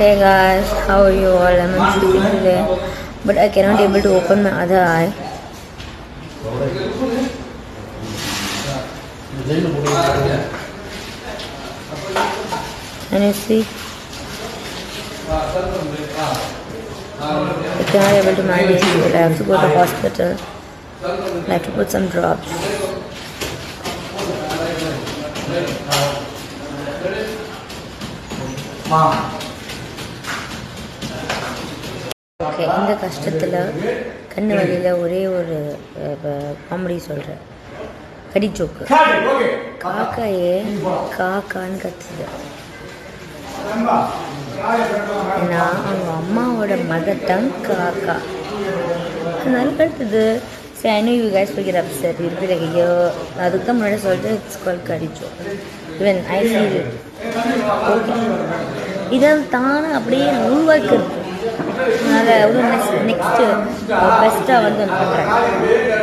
Hey guys, how are you all? I'm sleeping today, but I cannot able to open my other eye. Can you see? I cannot able to manage it. I have to go to hospital. I have to put some drops. Okay இந்த கஷ்டத்தில் கண்ணு வழியில் ஒரே ஒரு comedy சொல்கிறேன் கடி joke காக்காயே காக்கான்னு கத்துது. ஏன்னா அவங்க அம்மாவோட மதர் டங் காக்கா. அதனால கட்டுது சரி I know you guys pick it upset you be like ஐயோ அதுக்கு முன்னாடி சொல்லிட்டு இட்ஸ் கால் கடிச்சோ ஈவன் ஐ ஃபீல் ஓகே இதை தானே அப்படியே உருவாக்கி இருக்கு அதனால் நெக்ஸ்ட் நெக்ஸ்ட்டு பெஸ்ட்டாக வந்து பண்ணுறேன்